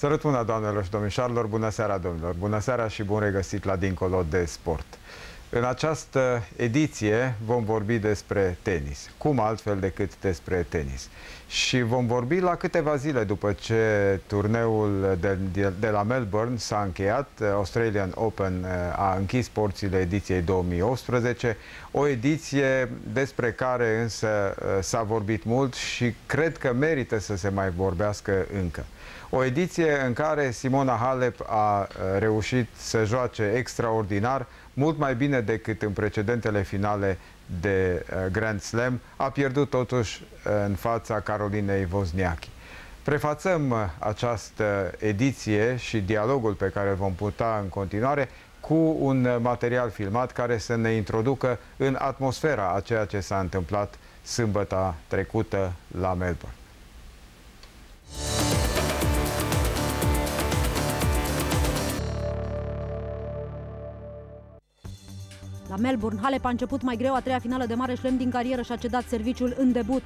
Sărut bună, doamnelor și domnișoarelor, bună seara, domnilor, bună seara și bun regăsit la Dincolo de Sport. În această ediție vom vorbi despre tenis, cum altfel decât despre tenis. Și vom vorbi la câteva zile după ce turneul de, de, de la Melbourne s-a încheiat, Australian Open a închis porțile ediției 2018, o ediție despre care însă s-a vorbit mult și cred că merită să se mai vorbească încă. O ediție în care Simona Halep a reușit să joace extraordinar, mult mai bine decât în precedentele finale de Grand Slam, a pierdut totuși în fața Carolinei Wozniacki. Prefațăm această ediție și dialogul pe care îl vom putea în continuare cu un material filmat care să ne introducă în atmosfera a ceea ce s-a întâmplat sâmbăta trecută la Melbourne. La Melbourne, Halep a început mai greu a treia finală de mare șlem din carieră și a cedat serviciul în debut.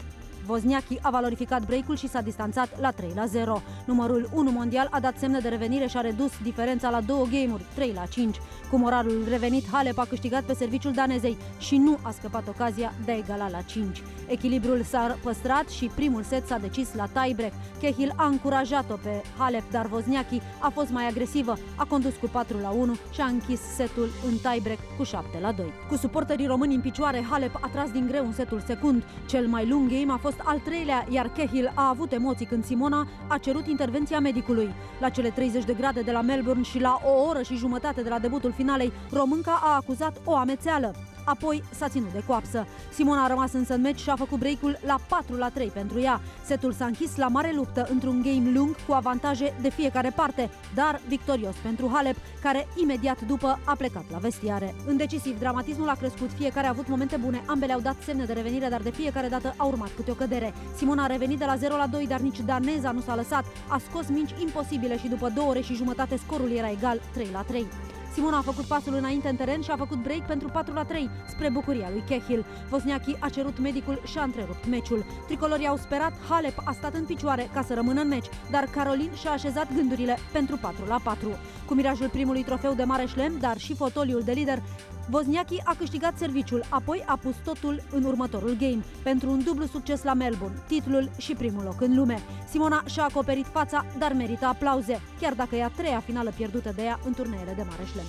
Wozniacki a valorificat break-ul și s-a distanțat la 3 la 0. Numărul 1 mondial a dat semne de revenire și a redus diferența la două game-uri, 3 la 5. Cu moralul revenit, Halep a câștigat pe serviciul danezei și nu a scăpat ocazia de a egala la 5. Echilibrul s-a păstrat și primul set s-a decis la tiebreak. Cahill a încurajat-o pe Halep, dar Wozniacki a fost mai agresivă, a condus cu 4 la 1 și a închis setul în tiebreak cu 7 la 2. Cu suporterii români în picioare, Halep a tras din greu un setul secund. Cel mai lung game a fost al treilea, iar Cahill a avut emoții când Simona a cerut intervenția medicului. La cele 30 de grade de la Melbourne și la o oră și jumătate de la debutul finalei, românca a acuzat o amețeală. Apoi s-a ținut de coapsă. Simona a rămas însă în meci și a făcut break-ul la 4 la 3 pentru ea. Setul s-a închis la mare luptă într-un game lung cu avantaje de fiecare parte, dar victorios pentru Halep, care imediat după a plecat la vestiare. În decisiv, dramatismul a crescut, fiecare a avut momente bune, ambele au dat semne de revenire, dar de fiecare dată a urmat câte o cădere. Simona a revenit de la 0 la 2, dar nici daneza nu s-a lăsat, a scos minci imposibile și după două ore și jumătate scorul era egal 3 la 3. Simona a făcut pasul înainte în teren și a făcut break pentru 4 la 3, spre bucuria lui Cahill. Wozniacki a cerut medicul și a întrerupt meciul. Tricolorii au sperat, Halep a stat în picioare ca să rămână în meci, dar Carolin și-a așezat gândurile pentru 4 la 4. Cu mirajul primului trofeu de mare șlem, dar și fotoliul de lider, Wozniacki a câștigat serviciul, apoi a pus totul în următorul game, pentru un dublu succes la Melbourne, titlul și primul loc în lume. Simona și-a acoperit fața, dar merită aplauze, chiar dacă e a treia finală pierdută de ea în turneele de mare șlem.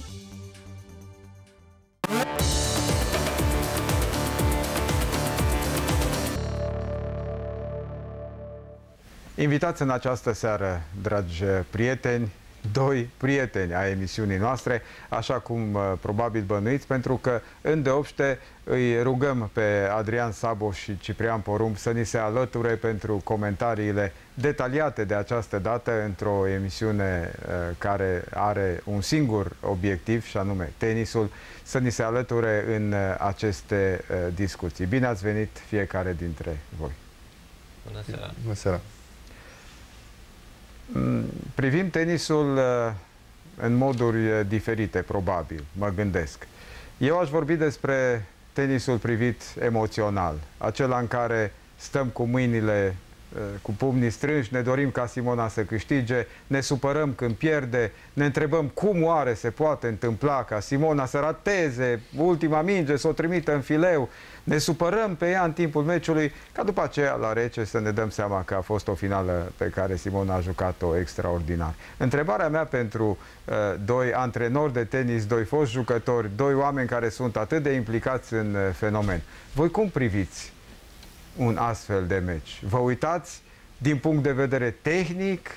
Invitați în această seară, dragi prieteni, doi prieteni ai emisiunii noastre, așa cum uh, probabil bănuiți, pentru că îndeopște îi rugăm pe Adrian Sabo și Ciprian Porumb să ni se alăture pentru comentariile detaliate de această dată într-o emisiune uh, care are un singur obiectiv și anume tenisul, să ni se alăture în uh, aceste uh, discuții. Bine ați venit fiecare dintre voi. Bună seara! Bună seara! Privim tenisul uh, în moduri uh, diferite, probabil, mă gândesc. Eu aș vorbi despre tenisul privit emoțional, acela în care stăm cu mâinile uh, cu pumnii strânși, ne dorim ca Simona să câștige, ne supărăm când pierde, ne întrebăm cum oare se poate întâmpla ca Simona să rateze ultima minge, să o trimită în fileu, ne supărăm pe ea în timpul meciului, ca după aceea la rece să ne dăm seama că a fost o finală pe care Simona a jucat-o extraordinar. Întrebarea mea pentru uh, doi antrenori de tenis, doi foști jucători, doi oameni care sunt atât de implicați în uh, fenomen. Voi cum priviți un astfel de meci? Vă uitați din punct de vedere tehnic?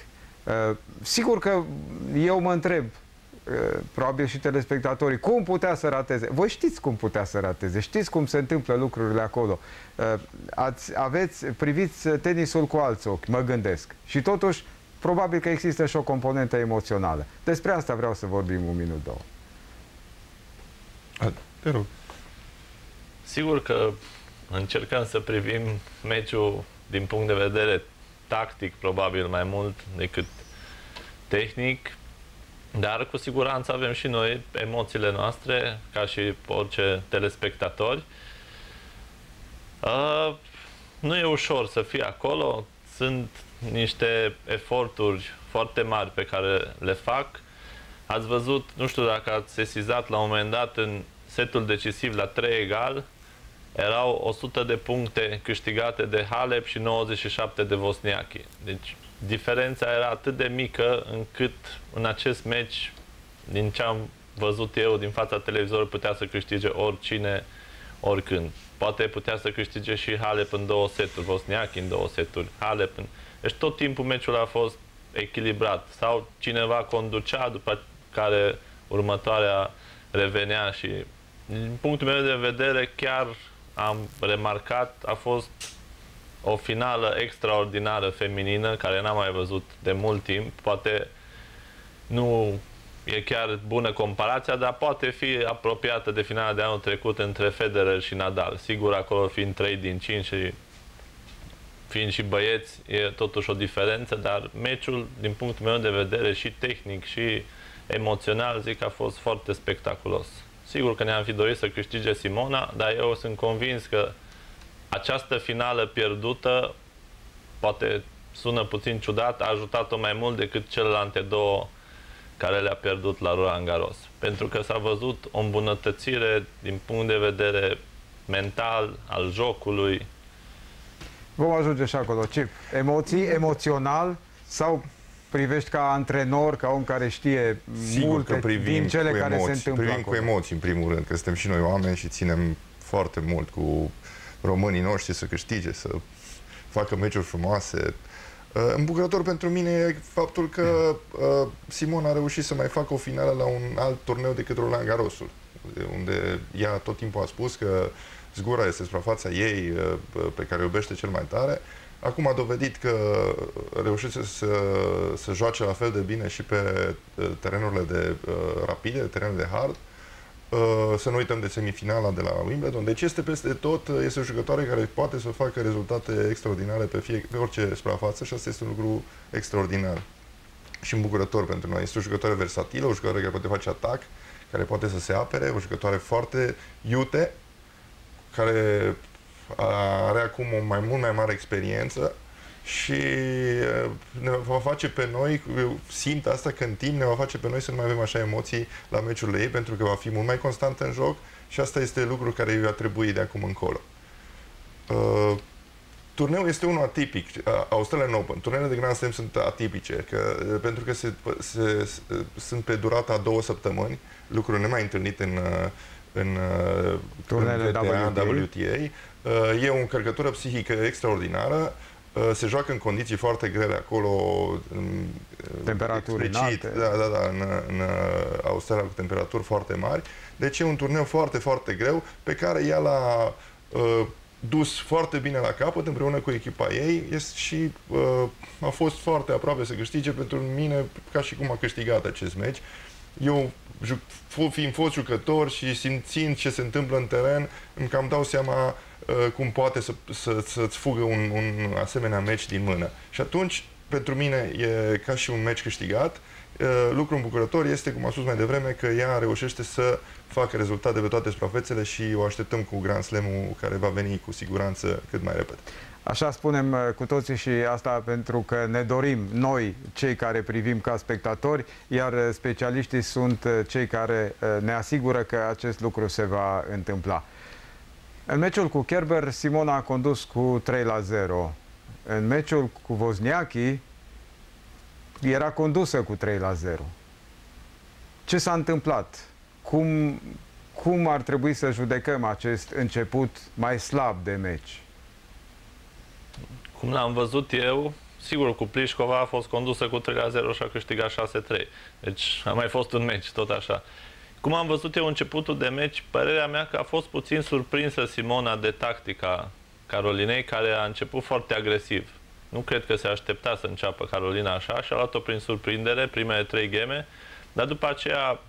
Uh, sigur că eu mă întreb, Eh, probabil și telespectatorii, cum putea să rateze? Voi știți cum putea să rateze, știți cum se întâmplă lucrurile acolo. Eh, ați, aveți, priviți tenisul cu alți ochi, mă gândesc. Și totuși, probabil că există și o componentă emoțională. Despre asta vreau să vorbim un minut, două. Te rog. Sigur că încercăm să privim meciul din punct de vedere tactic, probabil mai mult decât tehnic. Dar cu siguranță avem și noi emoțiile noastre, ca și orice telespectatori. Uh, nu e ușor să fii acolo, sunt niște eforturi foarte mari pe care le fac. Ați văzut, nu știu dacă ați sesizat la un moment dat în setul decisiv la 3 egal, erau 100 de puncte câștigate de Halep și 97 de Vosniachi. Deci diferența era atât de mică încât în acest meci, din ce am văzut eu din fața televizorului, putea să câștige oricine, oricând. Poate putea să câștige și Halep în două seturi, Vosniachi în două seturi, Halep în... Deci tot timpul meciul a fost echilibrat. Sau cineva conducea, după care următoarea revenea și din punctul meu de vedere chiar am remarcat a fost o finală extraordinară feminină care n-am mai văzut de mult timp. Poate nu e chiar bună comparația, dar poate fi apropiată de finala de anul trecut între Federer și Nadal. Sigur, acolo fiind 3 din 5 și fiind și băieți, e totuși o diferență, dar meciul, din punctul meu de vedere, și tehnic, și emoțional, zic că a fost foarte spectaculos. Sigur că ne-am fi dorit să câștige Simona, dar eu sunt convins că această finală pierdută, poate sună puțin ciudat, a ajutat-o mai mult decât celelalte două care le-a pierdut la Roland Garros. Pentru că s-a văzut o îmbunătățire din punct de vedere mental, al jocului. Vom ajunge și acolo. Ce? Emoții, emoțional sau privești ca antrenor, ca om care știe Sigur multe că din cele care emoții, se întâmplă Privim acolo. cu emoții, în primul rând, că suntem și noi oameni și ținem foarte mult cu românii noștri să câștige, să facă meciuri frumoase. Uh, îmbucurător pentru mine e faptul că uh, Simon a reușit să mai facă o finală la un alt turneu decât Roland Garrosul, unde ea tot timpul a spus că zgura este suprafața ei uh, pe care o iubește cel mai tare. Acum a dovedit că reușește să, să joace la fel de bine și pe terenurile de rapide, terenurile de hard. Să nu uităm de semifinala de la Wimbledon. Deci este peste tot, este o jucătoare care poate să facă rezultate extraordinare pe, fie, pe orice suprafață și asta este un lucru extraordinar și îmbucurător pentru noi. Este o jucătoare versatilă, o jucătoare care poate face atac, care poate să se apere, o jucătoare foarte iute, care are acum o mai mult mai mare experiență și ne va face pe noi, eu simt asta că în timp ne va face pe noi să nu mai avem așa emoții la meciurile ei, pentru că va fi mult mai constant în joc și asta este lucrul care îi va trebui de acum încolo. Uh, turneul este unul atipic, Australian Open. Turneele de Grand Slam sunt atipice, că, pentru că se, se, se, sunt pe durata a două săptămâni, lucruri nemai întâlnit în, în, Turnele în WTA, WTA. Uh, e o încărcătură psihică extraordinară. Uh, se joacă în condiții foarte grele acolo. Temperaturi înalte. Da, da, da, în, în Australia cu temperaturi foarte mari. Deci e un turneu foarte, foarte greu pe care ea l-a uh, dus foarte bine la capăt împreună cu echipa ei este și uh, a fost foarte aproape să câștige pentru mine ca și cum a câștigat acest meci. Eu fiind fost jucător și simțind ce se întâmplă în teren, îmi cam dau seama uh, cum poate să, să, să-ți fugă un, un asemenea meci din mână. Și atunci, pentru mine, e ca și un meci câștigat. Uh, lucru îmbucurător este, cum am spus mai devreme, că ea reușește să facă rezultate pe toate suprafețele și o așteptăm cu Grand Slam-ul care va veni cu siguranță cât mai repede. Așa spunem uh, cu toții și asta pentru că ne dorim noi, cei care privim ca spectatori, iar uh, specialiștii sunt uh, cei care ne asigură că acest lucru se va întâmpla. În meciul cu Kerber, Simona a condus cu 3 la 0. În meciul cu Vozniachi, era condusă cu 3 la 0. Ce s-a întâmplat? Cum, cum ar trebui să judecăm acest început mai slab de meci? Cum l-am văzut eu, sigur, cu Plișcova a fost condusă cu 3 la 0 și a câștigat 6-3. Deci a mai fost un meci, tot așa. Cum am văzut eu începutul de meci, părerea mea că a fost puțin surprinsă Simona de tactica Carolinei, care a început foarte agresiv. Nu cred că se aștepta să înceapă Carolina așa și a luat-o prin surprindere, primele trei geme, dar după aceea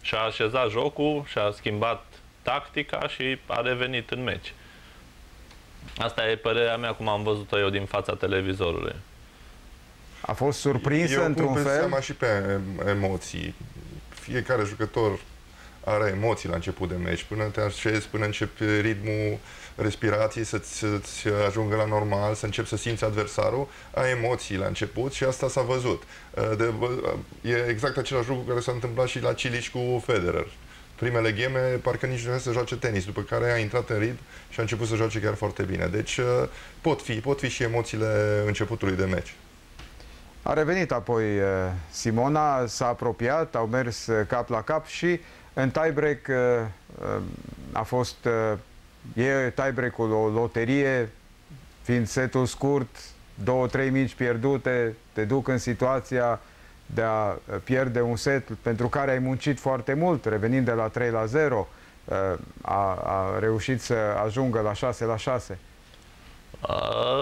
și-a așezat jocul, și-a schimbat tactica și a revenit în meci. Asta e părerea mea cum am văzut-o eu din fața televizorului. A fost surprinsă într-un fel? seama și pe emoții. Fiecare jucător are emoții la început de meci, până te așezi, până începi ritmul respirației să-ți, să-ți ajungă la normal, să începi să simți adversarul, ai emoții la început și asta s-a văzut. De, e exact același lucru care s-a întâmplat și la Cilici cu Federer primele gheme parcă nici nu să joace tenis, după care a intrat în ritm și a început să joace chiar foarte bine. Deci uh, pot fi, pot fi și emoțiile începutului de meci. A revenit apoi uh, Simona, s-a apropiat, au mers uh, cap la cap și în tiebreak a fost e tiebreak-ul o loterie, fiind setul scurt, două, trei mici pierdute, te duc în situația de a pierde un set pentru care ai muncit foarte mult, revenind de la 3 la 0, a, a reușit să ajungă la 6 la 6?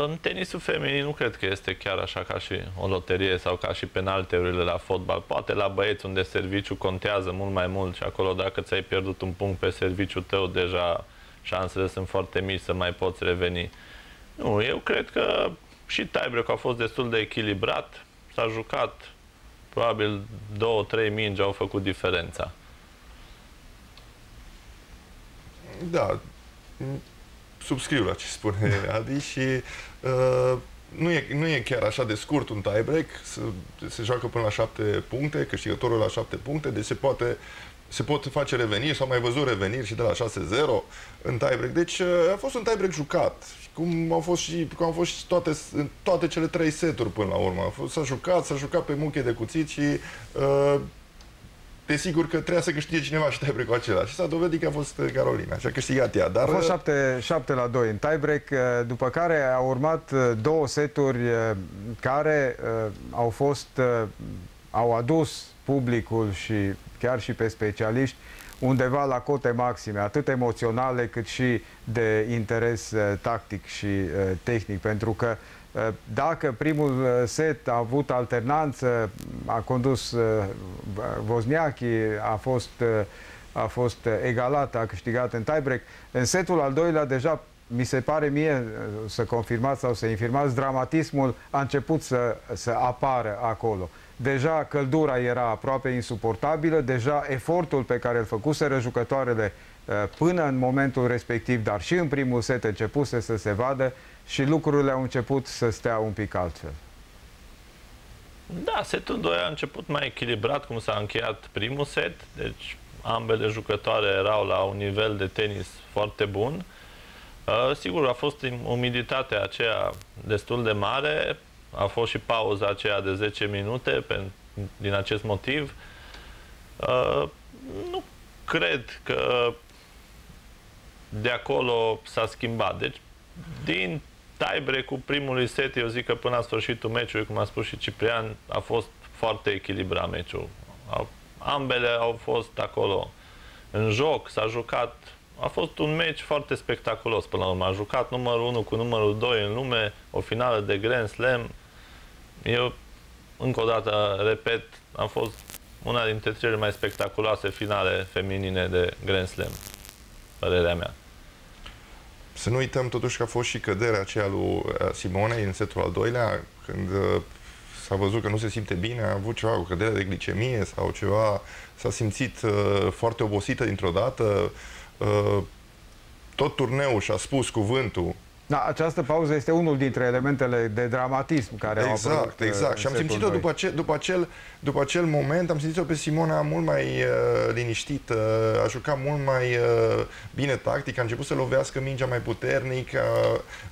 În tenisul feminin nu cred că este chiar așa ca și o loterie sau ca și penalteurile la fotbal. Poate la băieți unde serviciu contează mult mai mult și acolo dacă ți-ai pierdut un punct pe serviciu tău, deja șansele sunt foarte mici să mai poți reveni. Nu, eu cred că și tiebreak a fost destul de echilibrat. S-a jucat probabil două, trei mingi au făcut diferența. Da, subscriu la ce spune Adi și uh, nu, e, nu e chiar așa de scurt un tiebreak, se, se joacă până la șapte puncte, câștigătorul la șapte puncte, deci se poate se pot face reveniri, s-au mai văzut reveniri și de la 6-0 în tiebreak. Deci uh, a fost un tiebreak jucat cum au fost și, cum au fost și toate, toate cele trei seturi până la urmă. S-a jucat, s-a jucat pe muche de cuțit și uh, desigur că trebuia să câștige cineva și tiebreak-ul acela. Și s-a dovedit că a fost Carolina și a câștigat ea. Dar... A fost 7, 7 la 2 în tiebreak, uh, după care au urmat uh, două seturi uh, care au fost, au adus publicul și chiar și pe specialiști undeva la cote maxime, atât emoționale cât și de interes uh, tactic și uh, tehnic, pentru că uh, dacă primul uh, set a avut alternanță, a condus uh, Vozniachi, a fost, uh, a fost egalat, a câștigat în tiebreak, în setul al doilea deja mi se pare mie să confirmați sau să infirmați, dramatismul a început să, să apară acolo. Deja căldura era aproape insuportabilă, deja efortul pe care îl făcuseră jucătoarele uh, până în momentul respectiv, dar și în primul set începuse să se vadă și lucrurile au început să stea un pic altfel. Da, setul 2 a început mai echilibrat cum s-a încheiat primul set, deci ambele jucătoare erau la un nivel de tenis foarte bun. Uh, sigur, a fost umiditatea aceea destul de mare, a fost și pauza aceea de 10 minute pe, din acest motiv. Uh, nu cred că de acolo s-a schimbat. Deci, din tiebreak-ul primului set, eu zic că până la sfârșitul meciului, cum a spus și Ciprian, a fost foarte echilibrat meciul. Ambele au fost acolo în joc, s-a jucat a fost un meci foarte spectaculos până la urmă. A jucat numărul 1 cu numărul 2 în lume, o finală de Grand Slam. Eu, încă o dată, repet, a fost una dintre cele mai spectaculoase finale feminine de Grand Slam, părerea mea. Să nu uităm totuși că a fost și căderea aceea lui uh, Simonei în setul al doilea, când uh, s-a văzut că nu se simte bine, a avut ceva cu cădere de glicemie sau ceva, s-a simțit uh, foarte obosită dintr-o dată, uh, tot turneul și-a spus cuvântul da, această pauză este unul dintre elementele de dramatism care exact, au apărut Exact, și am simțit-o după, ce, după, acel, după acel moment, am simțit-o pe Simona mult mai uh, liniștită, a jucat mult mai uh, bine tactic, a început să lovească mingea mai puternic, a,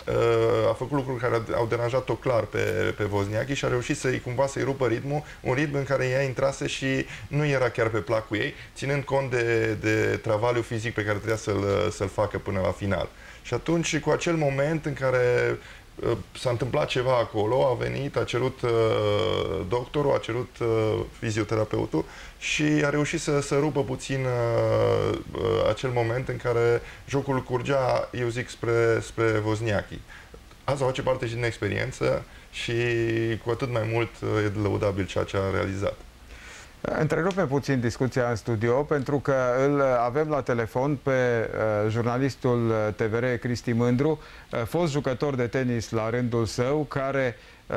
uh, a făcut lucruri care au deranjat-o clar pe, pe Vozniachi și a reușit să-i cumva să-i rupă ritmul, un ritm în care ea intrase și nu era chiar pe placul ei, ținând cont de, de travaliu fizic pe care trebuia să-l să facă până la final. Și atunci, cu acel moment în care uh, s-a întâmplat ceva acolo, a venit, a cerut uh, doctorul, a cerut uh, fizioterapeutul și a reușit să, să rupă puțin uh, uh, acel moment în care jocul curgea, eu zic, spre, spre Vozniachi. Asta face parte și din experiență și cu atât mai mult uh, e lăudabil ceea ce a realizat. Întrerupem puțin discuția în studio pentru că îl avem la telefon pe uh, jurnalistul TVR Cristi Mândru, uh, fost jucător de tenis la rândul său, care uh,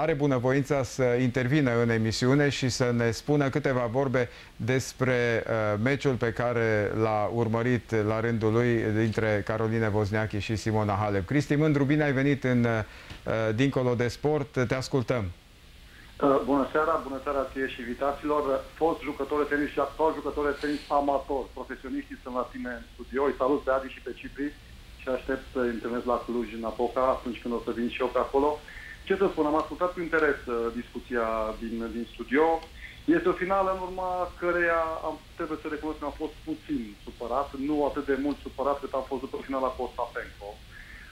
are bunăvoința să intervină în emisiune și să ne spună câteva vorbe despre uh, meciul pe care l-a urmărit la rândul lui dintre Caroline Vozneachi și Simona Halep. Cristi Mândru, bine ai venit în uh, Dincolo de Sport, te ascultăm. Uh, bună seara, bună seara ție și invitaților. Fost jucător de tenis și actual jucător de tenis amator. Profesioniștii sunt la tine în studio. Îi salut pe Adi și pe Cipri și aștept să întâlnesc la Cluj, în Apoca, atunci când o să vin și eu pe acolo. Ce să spun, am ascultat cu interes uh, discuția din, din studio. Este o finală în urma căreia am, trebuie să recunosc că am fost puțin supărat, nu atât de mult supărat cât am fost după finala cu Ostapenko.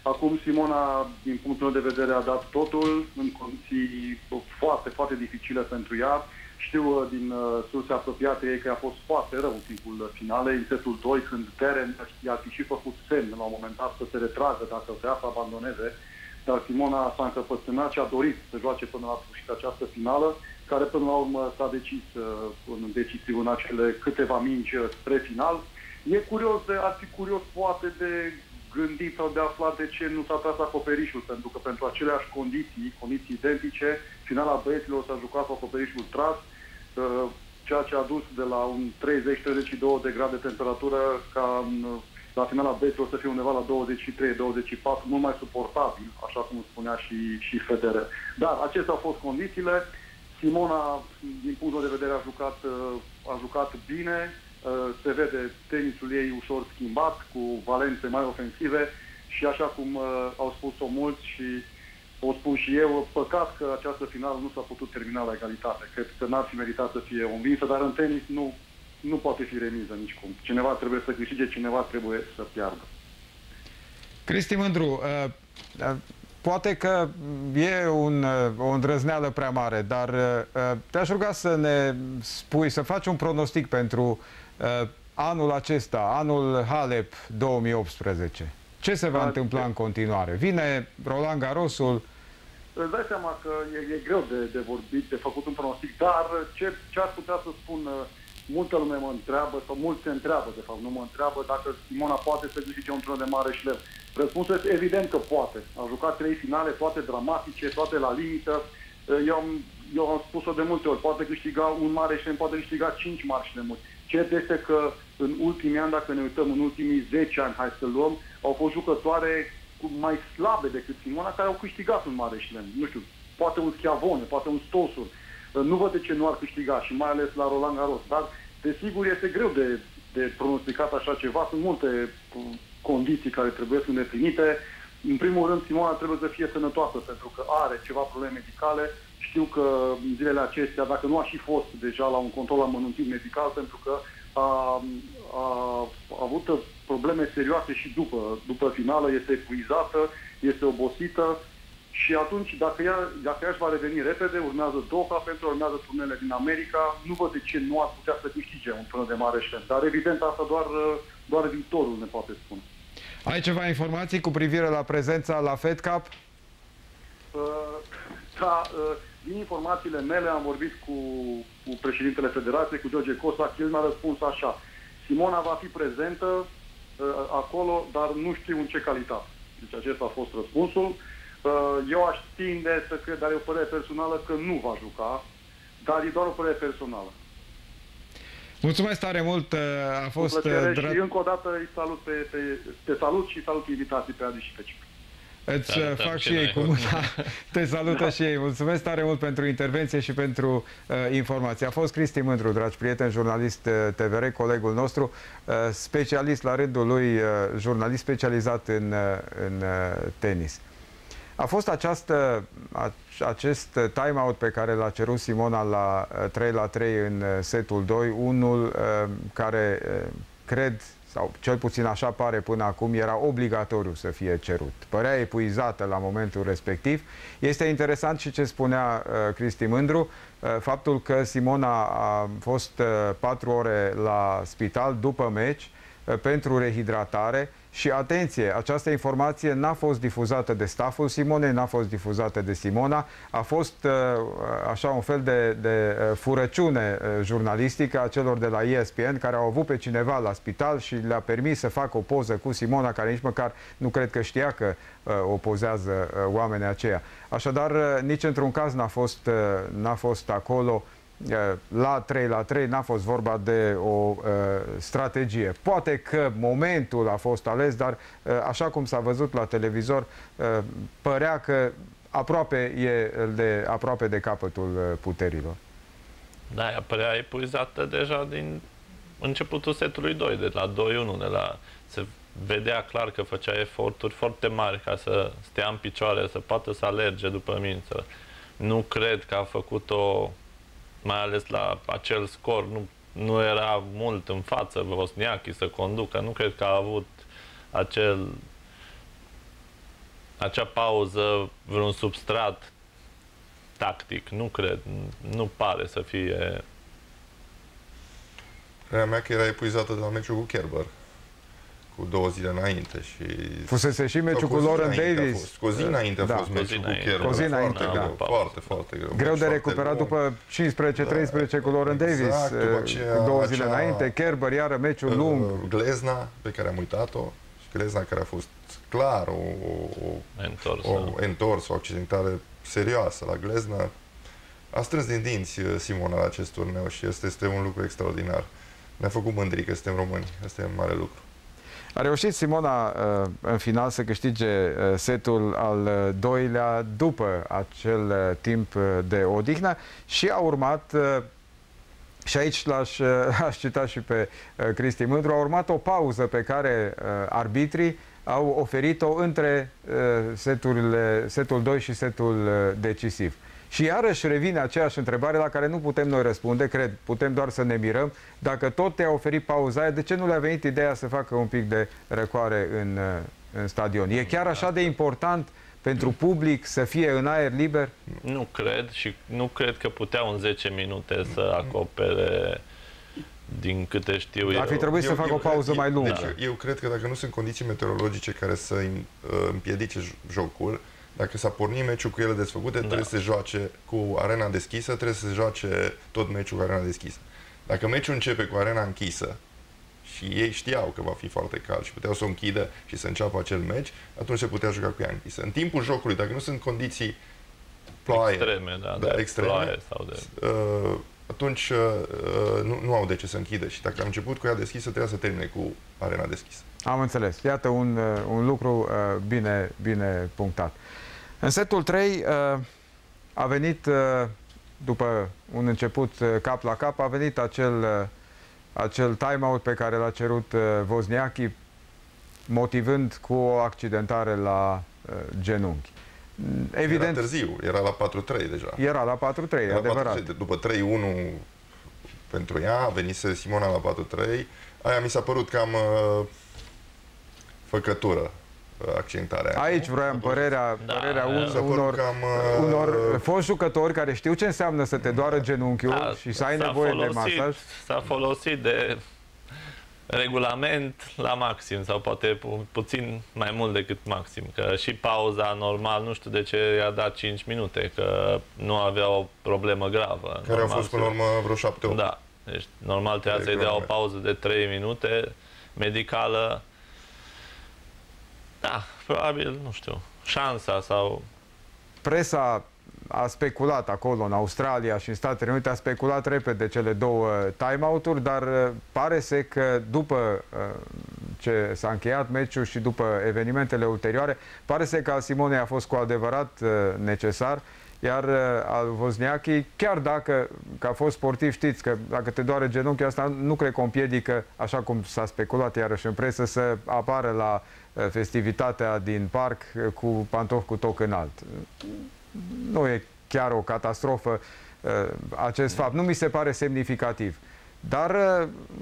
Acum Simona, din punctul meu de vedere, a dat totul în condiții foarte, foarte dificile pentru ea. Știu uh, din uh, surse apropiate ei că a fost foarte rău în timpul finalei, în setul 2, când Teren i-a fi și făcut semn la un moment dat să se retragă dacă vrea să abandoneze, dar Simona s-a încăpățânat și a dorit să joace până la sfârșit această finală, care până la urmă s-a decis uh, în decisiv în acele câteva mingi spre final. E curios, de, ar fi curios poate de gândit sau de aflat de ce nu s-a tras acoperișul, pentru că pentru aceleași condiții, condiții identice, finala băieților s-a jucat cu acoperișul tras, uh, ceea ce a dus de la un 30-32 de grade de temperatură ca în, la finala băieților să fie undeva la 23-24, mult mai suportabil, așa cum spunea și, și Federer. Dar acestea au fost condițiile. Simona, din punctul de vedere, a jucat, uh, a jucat bine, Uh, se vede tenisul ei ușor schimbat, cu valențe mai ofensive și așa cum uh, au spus-o mulți și o spun și eu, păcat că această finală nu s-a putut termina la egalitate. Cred că n-ar fi meritat să fie învinsă, dar în tenis nu, nu poate fi remiză nici cum. Cineva trebuie să câștige, cineva trebuie să piardă. Cristi Mândru, uh, uh, poate că e un, uh, o îndrăzneală prea mare, dar uh, te-aș ruga să ne spui, să faci un pronostic pentru uh, anul acesta, anul Halep 2018. Ce se va întâmpla în continuare? Vine Roland Garrosul? Îți dai seama că e, e greu de, de vorbit, de făcut un pronostic, dar ce, ce ar putea să spun, uh, multă lume mă întreabă, sau mulți se întreabă, de fapt, nu mă întreabă dacă Simona poate să câștige un turneu de mare șlev. Răspunsul este evident că poate. A jucat trei finale, toate dramatice, toate la limită. Uh, eu am, eu am spus-o de multe ori, poate câștiga un mare șlev, poate câștiga cinci mari șlemuri. Cert este că în ultimii ani, dacă ne uităm, în ultimii 10 ani, hai să luăm, au fost jucătoare cu mai slabe decât Simona care au câștigat un mare șlem. Nu știu, poate un Schiavone, poate un Stosur. Nu văd de ce nu ar câștiga și mai ales la Roland Garros. Dar, desigur, este greu de, de pronosticat așa ceva. Sunt multe condiții care trebuie îndeplinite. În primul rând, Simona trebuie să fie sănătoasă pentru că are ceva probleme medicale știu că în zilele acestea, dacă nu a și fost deja la un control amănunțit medical, pentru că a, a, a avut probleme serioase și după, după finală, este epuizată, este obosită și atunci, dacă ea, dacă ea își va reveni repede, urmează Doha pentru urmează turnele din America, nu văd de ce nu ar putea să câștige un turneu de mare șen. Dar evident asta doar, doar viitorul ne poate spune. Ai ceva informații cu privire la prezența la Fed Cup? Uh, da, uh, din informațiile mele am vorbit cu, cu președintele Federației, cu George Costa, el mi-a răspuns așa. Simona va fi prezentă uh, acolo, dar nu știu în ce calitate. Deci acesta a fost răspunsul. Uh, eu aș tinde să cred, dar e o părere personală, că nu va juca, dar e doar o părere personală. Mulțumesc tare mult, uh, a fost... Uh, și încă o dată îi salut pe, pe, te salut și salut invitații pe Adi și pe Cipri. Îți da, fac și ei cu mâna. Te salută da. și ei. Mulțumesc tare mult pentru intervenție și pentru uh, informație. A fost Cristi Mândru, dragi prieteni, jurnalist uh, TVR, colegul nostru, uh, specialist la rândul lui, uh, jurnalist specializat în, uh, în uh, tenis. A fost această, acest time-out pe care l-a cerut Simona la 3 uh, la 3 în uh, setul 2, unul uh, care cred sau cel puțin așa pare până acum, era obligatoriu să fie cerut. Părea epuizată la momentul respectiv. Este interesant și ce spunea uh, Cristi Mândru, uh, faptul că Simona a fost uh, patru ore la spital după meci, pentru rehidratare și atenție, această informație n-a fost difuzată de staful Simonei, n-a fost difuzată de Simona, a fost uh, așa un fel de, de uh, furăciune uh, jurnalistică a celor de la ESPN care au avut pe cineva la spital și le-a permis să facă o poză cu Simona, care nici măcar nu cred că știa că o pozează oamenii aceia. Așadar, nici într-un caz n-a fost, n-a fost acolo la 3 la 3 n-a fost vorba de o uh, strategie. Poate că momentul a fost ales, dar uh, așa cum s-a văzut la televizor, uh, părea că aproape e de, aproape de capătul uh, puterilor. Da, ea părea epuizată deja din începutul setului 2, de la 2-1, de la... Se vedea clar că făcea eforturi foarte mari ca să stea în picioare, să poată să alerge după mință. Nu cred că a făcut-o mai ales la acel scor, nu, nu era mult în față Vosniachi să conducă, nu cred că a avut acel acea pauză, vreun substrat tactic, nu cred, nu pare să fie... Crea mea că era epuizată de la meciul cu Kerber cu două zile înainte și... Fusese și meciul cu Lauren Davis. Fost, cu o zi înainte a da. fost meciul cu Kerber. Cu o zi înainte, foarte, da. Greu, foarte, foarte greu. Greu de recuperat după 15-13 da. cu Lauren exact, Davis. După aceea, cu două zile acea, înainte. Kerber, iară meciul uh, lung. Glezna, pe care am uitat-o. Glezna care a fost clar o, o, întors, o, da. întors, o accidentare serioasă la Glezna. A strâns din dinți uh, Simona la acest turneu și este, este un lucru extraordinar. Ne-a făcut mândri că suntem români. Asta e un mare lucru. A reușit Simona uh, în final să câștige uh, setul al uh, doilea după acel timp de odihnă și a urmat și aici l-aș aș cita și pe Cristi Mândru, a urmat o pauză pe care arbitrii au oferit-o între seturile, setul 2 și setul decisiv. Și iarăși revine aceeași întrebare la care nu putem noi răspunde, cred, putem doar să ne mirăm. Dacă tot te-a oferit pauza aia, de ce nu le-a venit ideea să facă un pic de răcoare în, în stadion? E chiar așa de important pentru public să fie în aer liber? Nu cred și nu cred că puteau în 10 minute să acopere din câte știu Ar eu. Ar fi trebuit eu, să facă o pauză cred, mai lungă. Deci, eu cred că dacă nu sunt condiții meteorologice care să împiedice jocul, dacă s-a pornit meciul cu ele desfăcute, da. trebuie să se joace cu arena deschisă, trebuie să se joace tot meciul cu arena deschisă. Dacă meciul începe cu arena închisă și ei știau că va fi foarte cald și puteau să o închidă și să înceapă acel meci, atunci se putea juca cu ea închisă. În timpul jocului, dacă nu sunt condiții ploaie, extreme, da, da, de extreme, ploaie sau de... Uh, atunci uh, nu, nu au de ce să închidă și dacă am început cu ea deschisă, trebuie să termine cu arena deschisă. Am înțeles. Iată un, uh, un lucru uh, bine, bine punctat. În setul 3 uh, a venit, uh, după un început uh, cap la cap, a venit acel, acel time-out pe care l-a cerut Vozniachi, motivând cu o accidentare la genunchi. Evident, era târziu, era la 4-3 deja. Era la 4-3, era adevărat. 4-3. După 3-1 pentru ea, a venit Simona la 4-3. Aia mi s-a părut cam uh, făcătură accentarea. Aici vreau părerea, da, părerea un, unor, cam, uh, unor foști jucători care știu ce înseamnă să te doară genunchiul da, și să ai nevoie folosit, de masaj. S-a folosit de regulament la maxim sau poate pu puțin mai mult decât maxim. Că și pauza normal, nu știu de ce i-a dat 5 minute, că nu avea o problemă gravă. Care normal, au fost până la urmă vreo 7-8. Da. Deci normal trebuia să-i dea o pauză de 3 minute medicală da, probabil, nu știu, șansa sau... Presa a speculat acolo în Australia și în Statele Unite, a speculat repede cele două timeout-uri, dar uh, pare să că după uh, ce s-a încheiat meciul și după evenimentele ulterioare, pare să că al Simonei a fost cu adevărat uh, necesar iar uh, al Vozniachi, chiar dacă, că a fost sportiv, știți că dacă te doare genunchiul asta, nu cred că o împiedică, așa cum s-a speculat iarăși în presă, să apară la uh, festivitatea din parc uh, cu pantofi cu toc înalt. Nu e chiar o catastrofă acest fapt. Nu mi se pare semnificativ. Dar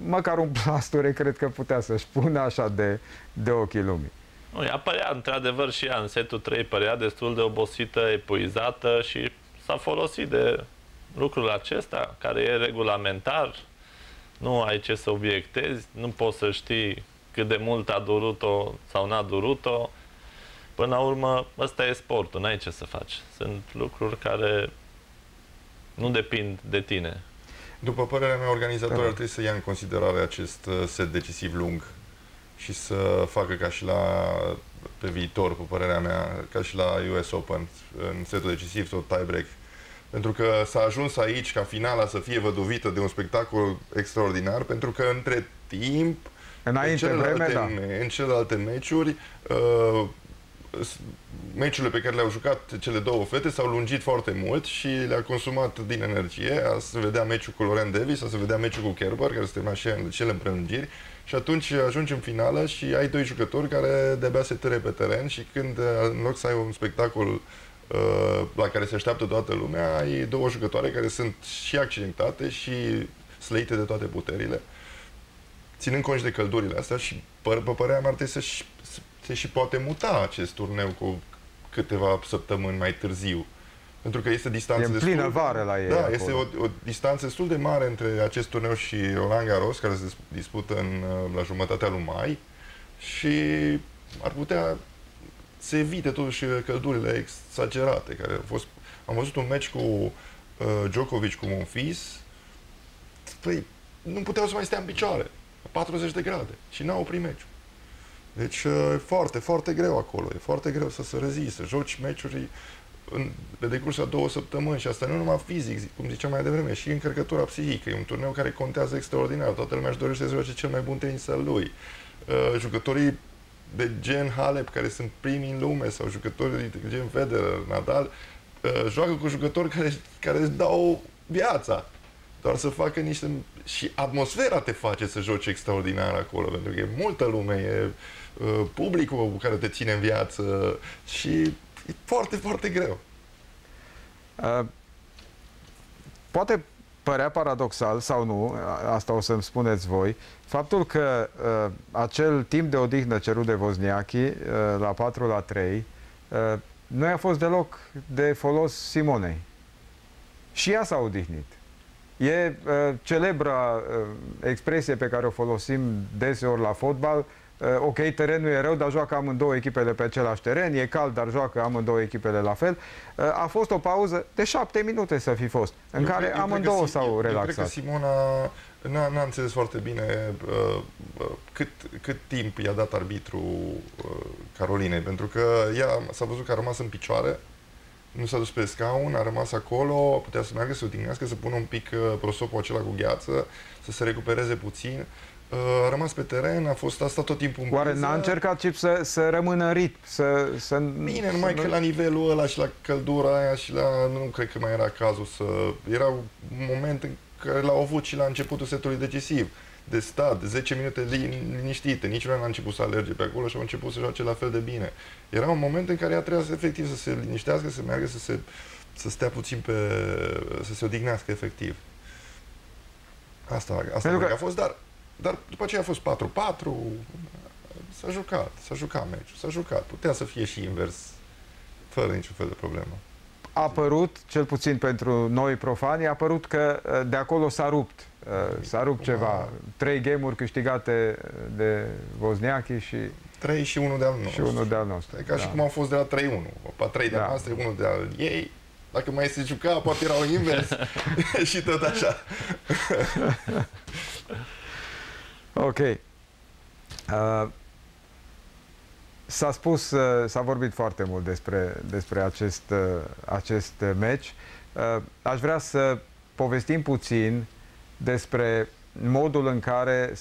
măcar un plasture cred că putea să-și pună așa de, de ochii lumii. Nu, ea părea, într-adevăr, și ea în setul 3 părea destul de obosită, epuizată și s-a folosit de lucrul acesta, care e regulamentar, nu ai ce să obiectezi, nu poți să știi cât de mult a durut-o sau n-a durut-o. Până la urmă, ăsta e sportul, n-ai ce să faci. Sunt lucruri care nu depind de tine. După părerea mea, organizatorul ar trebui să ia în considerare acest uh, set decisiv lung și să facă ca și la pe viitor, cu părerea mea, ca și la US Open, în setul decisiv sau tiebreak. Pentru că s-a ajuns aici ca finala să fie văduvită de un spectacol extraordinar, pentru că între timp, Înainte în celelalte, vreme, da. în celelalte meciuri, uh, meciurile pe care le-au jucat cele două fete s-au lungit foarte mult și le-a consumat din energie. A se vedea meciul cu Loren Davis, a se vedea meciul cu Kerber, care se termina și în cele în prelungiri. Și atunci ajungi în finală și ai doi jucători care de-abia se tăre pe teren și când, în loc să ai un spectacol uh, la care se așteaptă toată lumea, ai două jucătoare care sunt și accidentate și slăite de toate puterile ținând cont și de căldurile astea și, pe părerea mea, ar trebui să-și se și poate muta acest turneu cu câteva săptămâni mai târziu. Pentru că este distanță e în destul... plină vară la ei Da, acolo. este o, o distanță destul de mare între acest turneu și Roland Garros, care se dispută în, la jumătatea lui mai și ar putea să evite totuși căldurile exagerate care au fost... Am văzut un meci cu uh, Djokovic cu Monfils, păi, nu puteau să mai stea în picioare, 40 de grade și n-au oprit meciul. Deci e foarte, foarte greu acolo. E foarte greu să se reziste. Să joci meciuri în, pe decursul a două săptămâni și asta nu numai fizic, cum ziceam mai devreme, și încărcătura psihică. E un turneu care contează extraordinar. Toată lumea își dorește să joace cel mai bun tenis al lui. Uh, jucătorii de gen Halep, care sunt primii în lume, sau jucătorii de gen Federer, Nadal, uh, joacă cu jucători care, care îți dau viața. Doar să facă niște... Și atmosfera te face să joci extraordinar acolo, pentru că e multă lume, e uh, publicul care te ține în viață și e foarte, foarte greu. Uh, poate părea paradoxal sau nu, asta o să-mi spuneți voi, faptul că uh, acel timp de odihnă cerut de Vozniachi uh, la 4 la 3 uh, nu a fost deloc de folos Simonei. Și ea s-a odihnit. E uh, celebra uh, expresie pe care o folosim deseori la fotbal. Uh, ok, terenul e rău, dar joacă amândouă echipele pe același teren. E cald, dar joacă amândouă echipele la fel. Uh, a fost o pauză de șapte minute să fi fost, în Eu care cred- eu amândouă cred că, s-au eu, relaxat. Eu cred că Simona n-a, n-a înțeles foarte bine uh, uh, cât, cât timp i-a dat arbitru uh, Carolinei, pentru că ea s-a văzut că a rămas în picioare, nu s-a dus pe scaun, a rămas acolo, putea să meargă, să se odihnească, să pună un pic uh, prosopul acela cu gheață, să se recupereze puțin. Uh, a rămas pe teren, a fost asta tot timpul în Oare priză. n-a încercat Cip să, să rămână în ritm, să... să Bine, numai să că la nivelul ăla și la căldura aia și la... Nu cred că mai era cazul să... Era un moment în care l-au avut și la începutul setului decisiv. De stat, de 10 minute lin- liniștite, niciunul n-a început să alerge pe acolo și au început să joace la fel de bine. Era un moment în care ea trebuia să, efectiv să se liniștească, să meargă, să, se, să stea puțin pe... să se odihnească efectiv. Asta, asta Pentru cred că- că a fost, dar, dar după aceea a fost 4-4, s-a jucat, s-a jucat meciul, s-a jucat. Putea să fie și invers, fără niciun fel de problemă. a apărut, cel puțin pentru noi profani, a apărut că uh, de acolo s-a rupt. uh, S-a rupt ceva. Trei game-uri câștigate de Vozniachi și, 3 și 1 de al nostru. și unul de-al nostru. E ca și cum au fost de la 3-1. Pa 3 de Da. al noastre, 1 de al ei. Dacă mai se juca, poate erau invers. și tot așa. Ok. Uh, s-a spus, uh, s-a vorbit foarte mult despre, despre acest, uh, acest uh, meci. Uh, aș vrea să povestim puțin despre modul în care,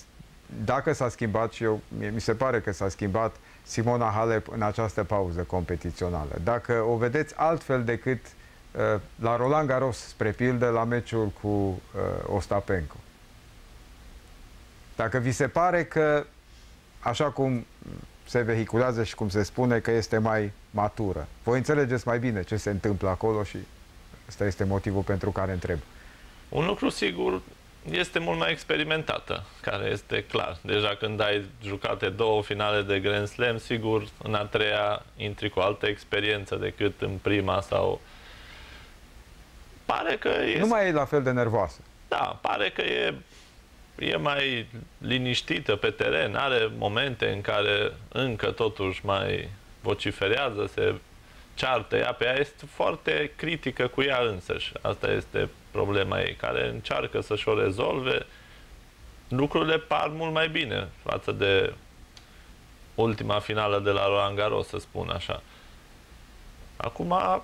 dacă s-a schimbat, și eu, mie mi se pare că s-a schimbat Simona Halep în această pauză competițională. Dacă o vedeți altfel decât uh, la Roland Garros, spre pildă, la meciul cu uh, Ostapenko. Dacă vi se pare că, așa cum se vehiculează și cum se spune că este mai matură, voi înțelegeți mai bine ce se întâmplă acolo și ăsta este motivul pentru care întreb. Un lucru sigur este mult mai experimentată, care este clar. Deja când ai jucate două finale de Grand Slam, sigur, în a treia intri cu altă experiență decât în prima sau... Pare că e... Nu mai e la fel de nervoasă. Da, pare că e e mai liniștită pe teren, are momente în care încă totuși mai vociferează, se ceartă ea pe ea, este foarte critică cu ea însăși. Asta este problema ei, care încearcă să-și o rezolve. Lucrurile par mult mai bine față de ultima finală de la Roland Garros, să spun așa. Acum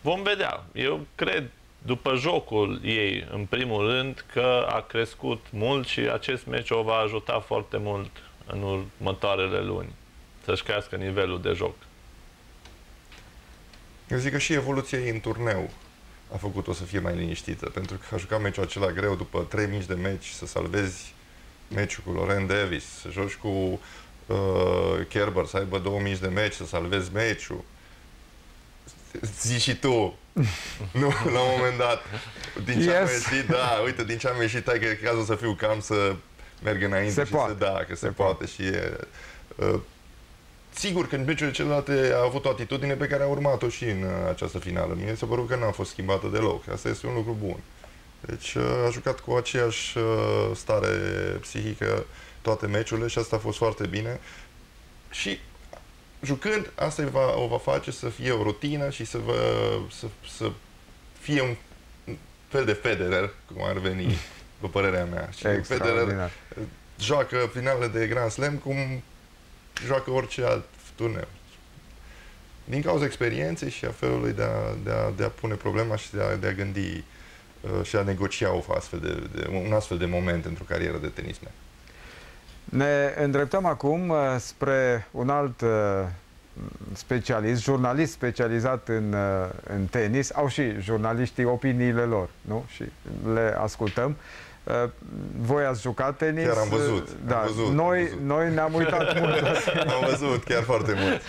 vom vedea. Eu cred, după jocul ei, în primul rând, că a crescut mult și acest meci o va ajuta foarte mult în următoarele luni să-și crească nivelul de joc. Eu zic că și evoluția ei în turneu a făcut-o să fie mai liniștită, pentru că a jucat meciul acela greu după 3 mici de meci, să salvezi meciul cu Loren Davis, să joci cu uh, Kerber, să aibă 2 mici de meci, să salvezi meciul. Zi și tu. nu, la un moment dat. Din ce yes. am ieșit, da, uite, din ce am ieșit, hai că e cazul să fiu cam să merg înainte se și poate. să, da, că se, se poate. poate și e, uh, Sigur că în meciurile celelalte a avut o atitudine pe care a urmat-o și în uh, această finală. Mie s-a părut că n-a fost schimbată deloc. Asta este un lucru bun. Deci uh, a jucat cu aceeași uh, stare psihică toate meciurile și asta a fost foarte bine. Și jucând, asta va, o va face să fie o rutină și să, vă, să, să fie un fel de Federer, cum ar veni, după părerea mea. Și Federer joacă finalele de Grand Slam cum joacă orice alt turneu. Din cauza experienței și a felului de a, de a, de a pune problema și de a, de a gândi uh, și a negocia o astfel de, de, un astfel de moment într-o carieră de tenismen. Ne îndreptăm acum uh, spre un alt uh, specialist, jurnalist specializat în, uh, în tenis. Au și jurnaliștii opiniile lor, nu? Și le ascultăm. Uh, voi ați jucat tenis? Chiar am văzut. Da, am văzut, noi, am văzut. noi ne-am uitat mult. am văzut, chiar foarte mult.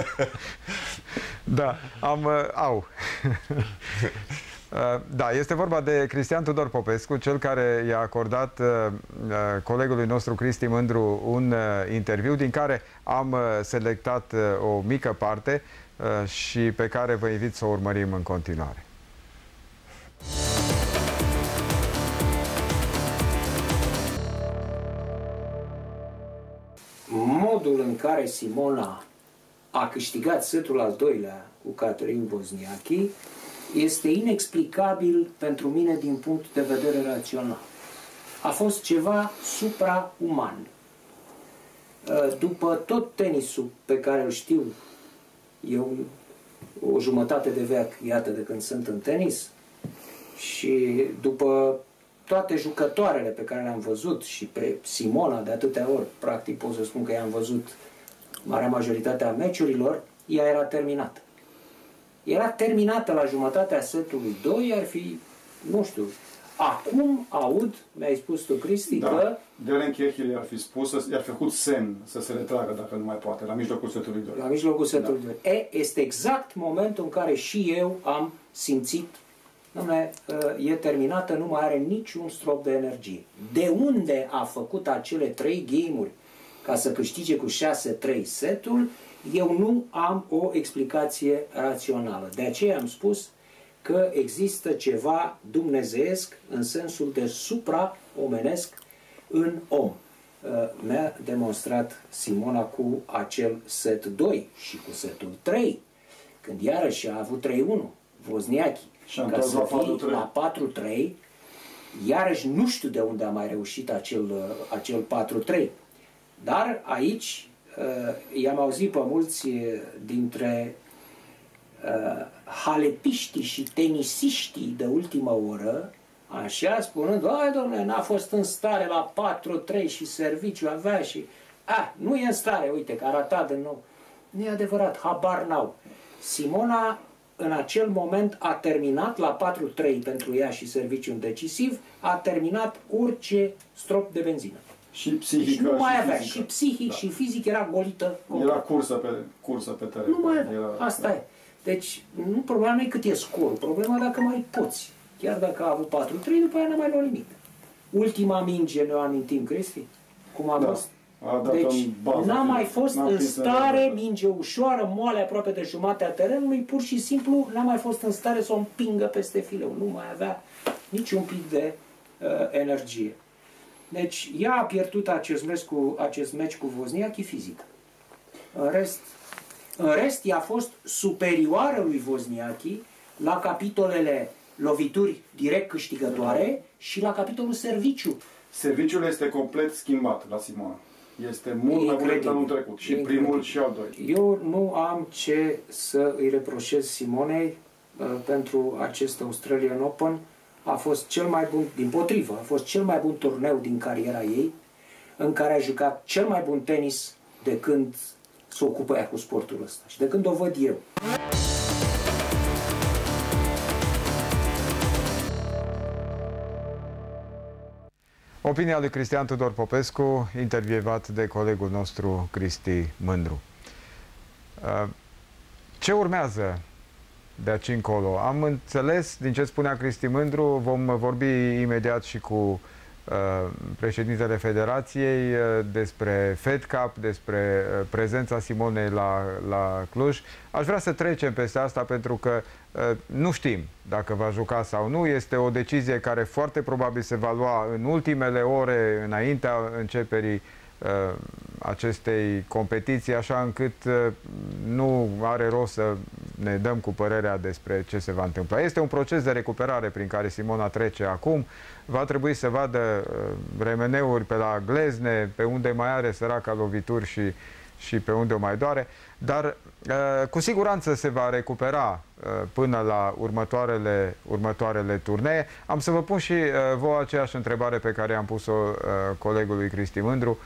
da, am... Uh, au. Uh, Da, este vorba de Cristian Tudor Popescu, cel care i-a acordat uh, uh, colegului nostru Cristi Mândru un uh, interviu din care am uh, selectat uh, o mică parte uh, și pe care vă invit să o urmărim în continuare. modul în care Simona a câștigat setul al doilea cu Caterin Bozniachi este inexplicabil pentru mine din punct de vedere rațional. A fost ceva suprauman. După tot tenisul pe care îl știu eu o jumătate de veac, iată, de când sunt în tenis, și după toate jucătoarele pe care le-am văzut și pe Simona de atâtea ori, practic pot să spun că i-am văzut marea majoritate a meciurilor, ea era terminată. Era terminată la jumătatea setului 2, ar fi, nu știu, acum aud, mi-ai spus tu, Cristi, Da. că Deren Kirchel i-ar fi spus, să- i-ar fi făcut semn să se retragă dacă nu mai poate, la mijlocul setului 2. la mijlocul setului 2. E, este exact momentul în care și eu am simțit Dom'le, e terminată, nu mai are niciun strop de energie. De unde a făcut acele trei game-uri ca să câștige cu 6-3 setul, eu nu am o explicație rațională. De aceea am spus că există ceva dumnezeiesc în sensul de supra-omenesc în om. Uh, Mi-a demonstrat Simona cu acel set 2 și cu setul 3, când iarăși a avut 3-1, Wozniacki. Și a Ca întors să la fii 4-3. la 4-3, iarăși nu știu de unde a mai reușit acel, uh, acel 4-3. Dar aici uh, i-am auzit pe mulți uh, dintre uh, halepiștii și tenisiștii de ultimă oră, așa, spunând, ai domnule, n-a fost în stare la 4-3 și serviciu avea și... A, nu e în stare, uite, că a ratat din nou. Nu e adevărat, habar n-au. Simona în acel moment a terminat la 4-3 pentru ea și serviciul decisiv, a terminat orice strop de benzină. Și psihică Deci nu mai și avea, fizică. și psihic Da. și fizic era golită. complet. Era cursă pe, cursă pe teren. Nu mai avea. Era, Asta da. e. Deci, nu, problema nu e cât e scorul, problema e dacă mai poți. Chiar dacă a avut 4-3, după aia n-a mai luat nimic. Ultima minge ne-o amintim, Cristi? Cum a Da. fost? A dat Deci, în bază. n-a mai fost N-a în prins stare, nervul. minge ușoară, moale aproape de jumatea terenului, pur și simplu n-a mai fost în stare să o împingă peste fileu. Nu mai avea niciun pic de uh, energie. Deci ea a pierdut acest meci cu, acest meci cu Vozniachi fizic. În rest, în rest, ea a fost superioară lui Vozniachi la capitolele lovituri direct câștigătoare și la capitolul serviciu. Serviciul este complet schimbat la Simona. Este mult mai bun decât anul trecut. Și Incredibil. primul și al doilea. Eu nu am ce să îi reproșez Simonei uh, pentru acest Australian Open. A fost cel mai bun, din potrivă, a fost cel mai bun turneu din cariera ei, în care a jucat cel mai bun tenis de când se ocupă ea cu sportul ăsta și de când o văd eu. Opinia lui Cristian Tudor Popescu, intervievat de colegul nostru Cristi Mândru. Uh, ce urmează de aici încolo? Am înțeles din ce spunea Cristi Mândru, vom vorbi imediat și cu Uh, președintele Federației uh, despre Fed Cup, despre uh, prezența Simonei la, la Cluj. Aș vrea să trecem peste asta pentru că nu știm dacă va juca sau nu. Este o decizie care foarte probabil se va lua în ultimele ore înaintea începerii Uh, acestei competiții, așa încât uh, nu are rost să ne dăm cu părerea despre ce se va întâmpla. Este un proces de recuperare prin care Simona trece acum. Va trebui să vadă uh, remeneuri pe la glezne, pe unde mai are săraca lovituri și, și pe unde o mai doare, dar cu siguranță se va recupera până la următoarele, următoarele turnee. Am să vă pun și vouă aceeași întrebare pe care am pus-o colegului Cristi Mândru.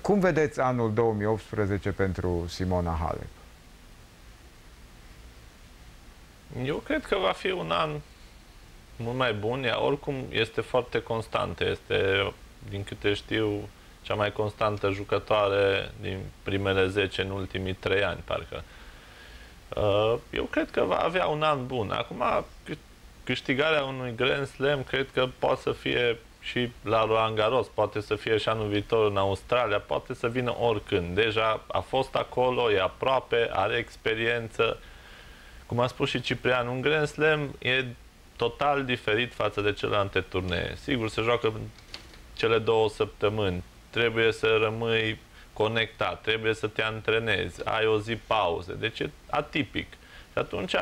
Cum vedeți anul 2018 pentru Simona Halep? Eu cred că va fi un an mult mai bun. Ea oricum este foarte constantă. Este, din câte știu, cea mai constantă jucătoare din primele 10 în ultimii 3 ani, parcă. Uh, eu cred că va avea un an bun. Acum, câștigarea unui Grand Slam cred că poate să fie și la Roland Garros, poate să fie și anul viitor în Australia, poate să vină oricând. Deja a fost acolo, e aproape, are experiență. Cum a spus și Ciprian, un Grand Slam e total diferit față de celelalte turnee. Sigur, se joacă cele două săptămâni. Trebuie să rămâi conectat, trebuie să te antrenezi, ai o zi pauze. Deci e atipic. Și atunci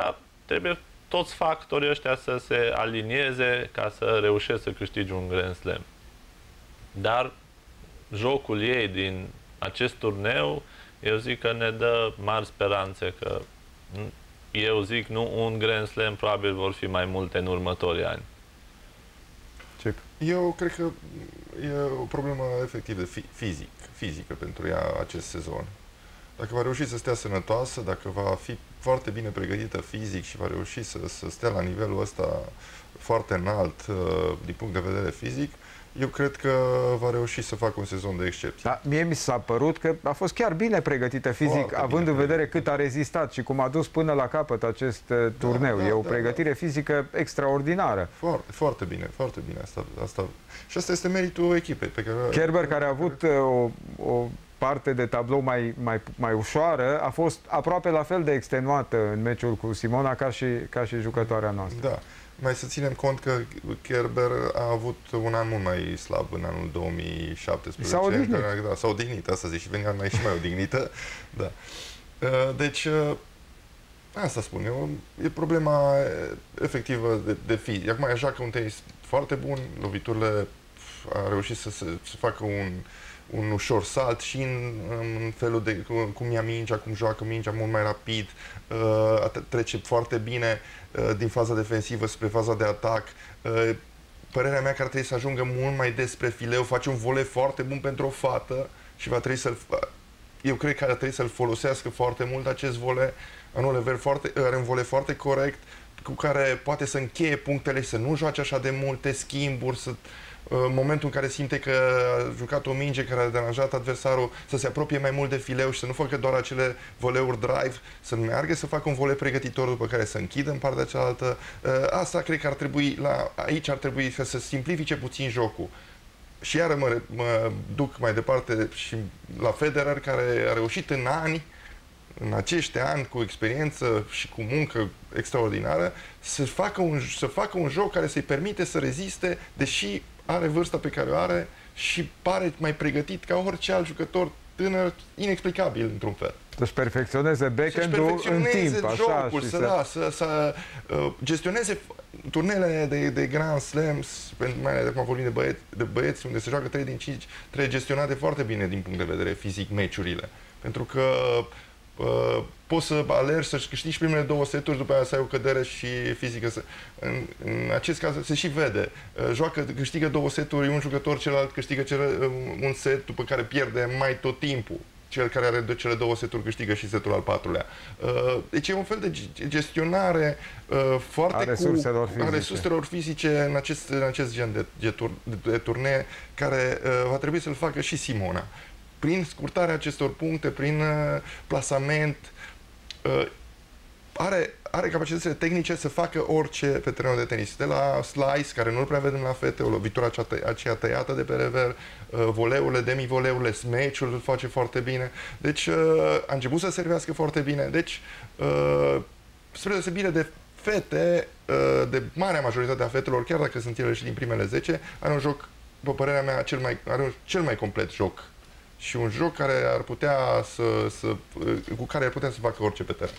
trebuie toți factorii ăștia să se alinieze ca să reușești să câștigi un Grand Slam. Dar jocul ei din acest turneu, eu zic că ne dă mari speranțe că eu zic nu un Grand Slam, probabil vor fi mai multe în următorii ani. Chip. Eu cred că e o problemă efectiv de fi- fizic, fizică pentru ea acest sezon. Dacă va reuși să stea sănătoasă, dacă va fi foarte bine pregătită fizic și va reuși să, să stea la nivelul ăsta foarte înalt uh, din punct de vedere fizic, eu cred că va reuși să facă un sezon de excepție. Da, mie mi s-a părut că a fost chiar bine pregătită fizic, foarte având în vedere cât a rezistat și cum a dus până la capăt acest uh, da, turneu. Da, da, e o da, pregătire da. fizică extraordinară. Foarte, foarte bine, foarte bine asta, asta. Și asta este meritul echipei pe care... Kerber, care a avut uh, o, o parte de tablou mai, mai, mai ușoară, a fost aproape la fel de extenuată în meciul cu Simona ca și, ca și jucătoarea noastră. Da. Mai să ținem cont că Kerber a avut un an mult mai slab în anul 2017. S-a odihnit. Da, s-a odihnit, asta zic, și venea mai și mai odihnită. Da. Uh, deci, uh, asta spun eu, e problema efectivă de, de fi. Acum ea joacă un tenis foarte bun, loviturile a reușit să, să, să facă un, un ușor salt și în, în felul de cum ia mingea, cum joacă mingea mult mai rapid, uh, trece foarte bine uh, din faza defensivă spre faza de atac. Uh, părerea mea că ar trebui să ajungă mult mai des spre fileu, face un vole foarte bun pentru o fată și va trebui să-l eu cred că ar trebui să-l folosească foarte mult acest vole, are un, level foarte, are un vole foarte corect, cu care poate să încheie punctele și să nu joace așa de multe schimburi, să, în momentul în care simte că a jucat o minge care a deranjat adversarul să se apropie mai mult de fileu și să nu facă doar acele voleuri drive, să nu meargă să facă un voleu pregătitor după care să închidă în partea cealaltă. Ă, asta cred că ar trebui, la, aici ar trebui să se simplifice puțin jocul. Și iară mă, mă duc mai departe și la Federer, care a reușit în ani în acești ani cu experiență și cu muncă extraordinară să facă un, să facă un joc care să-i permite să reziste, deși are vârsta pe care o are și pare mai pregătit ca orice alt jucător tânăr, inexplicabil într-un fel. Să-și perfecționeze back-end-ul în timp, așa, jocul, și să, să... Da, să, să uh, gestioneze turnele de, de Grand Slams, mai ales acum vorbim de băieți, de băieți unde se joacă 3 din 5, trebuie gestionate foarte bine din punct de vedere fizic meciurile. Pentru că uh, poți să alergi, să-și câștigi primele două seturi, după aia să ai o cădere și fizică. Să... În, în acest caz se și vede. Uh, joacă, câștigă două seturi, un jucător, celălalt câștigă cel, uh, un set, după care pierde mai tot timpul cel care are de cele două seturi câștigă și setul al patrulea. Uh, deci e un fel de gestionare foarte a resurselor, cu, fizice. a resurselor fizice în acest, în acest gen de, de, tur, de turnee care va trebui să-l facă și Simona. Prin scurtarea acestor puncte, prin plasament, uh, are, are capacitățile tehnice să facă orice pe terenul de tenis. De la slice, care nu-l prea vedem la fete, o lovitură acea, tă, aceea tăiată de pe rever, uh, voleurile, demi-voleurile, smash-ul îl face foarte bine. Deci uh, a început să servească foarte bine. Deci, uh, spre deosebire de fete, uh, de marea majoritate a fetelor, chiar dacă sunt ele și din primele 10, are un joc, după părerea mea, cel mai, are un cel mai complet joc și un joc care ar putea să, să, cu care ar putea să facă orice pe teren.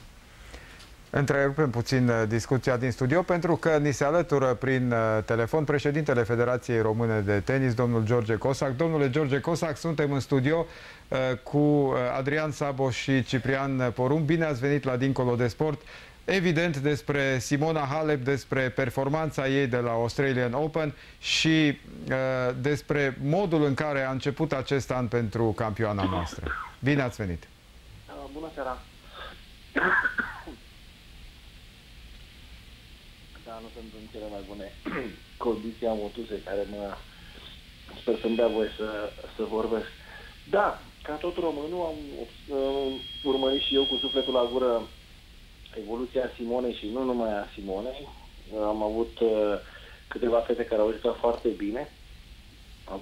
Întrerupem puțin uh, discuția din studio pentru că ni se alătură prin uh, telefon președintele Federației Române de Tenis, domnul George Cosac. Domnule George Cosac, suntem în studio uh, cu Adrian Sabo și Ciprian Porum. Bine ați venit la Dincolo de Sport. Evident despre Simona Halep, despre performanța ei de la Australian Open și uh, despre modul în care a început acest an pentru campioana noastră. Bine ați venit! Uh, bună seara! da, nu sunt în cele mai bune condiții am motuse care mă sper să-mi dea voie să, să vorbesc. Da, ca tot românul am uh, urmărit și eu cu sufletul la gură evoluția Simonei și nu numai a Simonei. Am avut uh, câteva fete care au jucat foarte bine.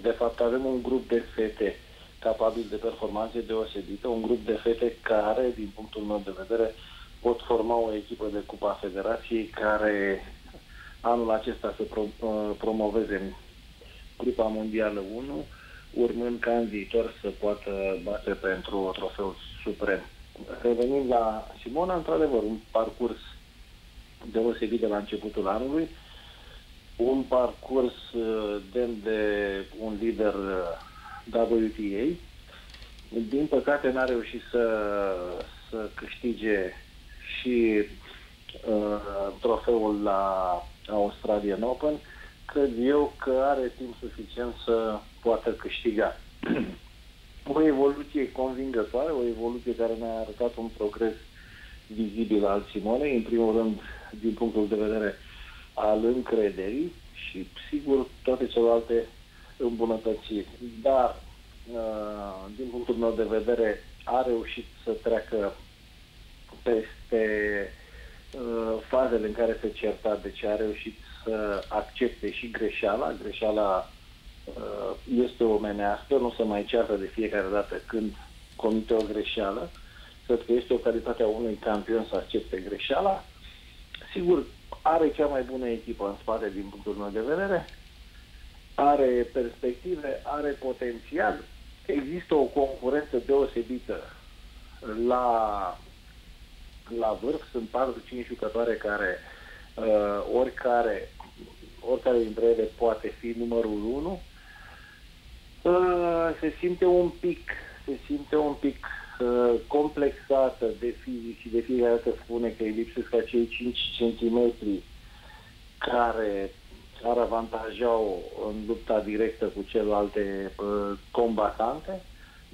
De fapt, avem un grup de fete capabil de performanțe deosebită, un grup de fete care, din punctul meu de vedere, pot forma o echipă de Cupa Federației care anul acesta să pro, uh, promoveze Grupa Mondială 1, urmând ca în viitor să poată bate pentru trofeul suprem. Revenind la Simona, într-adevăr, un parcurs deosebit de la începutul anului, un parcurs uh, demn de un lider uh, WTA. Din păcate n-a reușit să, să câștige și uh, trofeul la Australian Open. Cred eu că are timp suficient să poată câștiga. o evoluție convingătoare, o evoluție care ne-a arătat un progres vizibil al Simonei, în primul rând din punctul de vedere al încrederii și, sigur, toate celelalte îmbunătățiri. Dar, uh, din punctul meu de vedere, a reușit să treacă peste uh, fazele în care se certa, deci a reușit să accepte și greșeala, greșeala Uh, este omenească, nu se mai ceartă de fiecare dată când comite o greșeală. Cred că este o calitate a unui campion să accepte greșeala. Sigur, are cea mai bună echipă în spate din punctul meu de vedere, are perspective, are potențial, există o concurență deosebită la, la vârf, sunt 4-5 jucătoare care uh, oricare, oricare dintre ele poate fi numărul 1 Uh, se simte un pic, se simte un pic uh, complexată de fizic și de fiecare dată spune că îi lipsesc acei 5 cm care ar avantaja-o în lupta directă cu celelalte uh, combatante,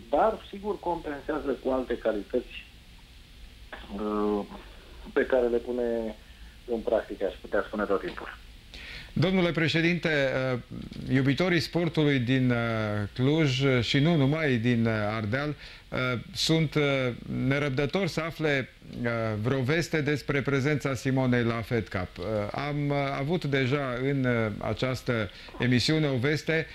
dar sigur compensează cu alte calități uh, pe care le pune în practică, aș putea spune tot timpul. Domnule președinte, uh, iubitorii sportului din uh, Cluj și nu numai din uh, Ardeal sunt nerăbdători să afle vreo veste despre prezența Simonei la Fed Cup. Am avut deja în această emisiune o veste